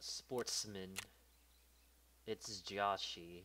sportsman. It's Joshi.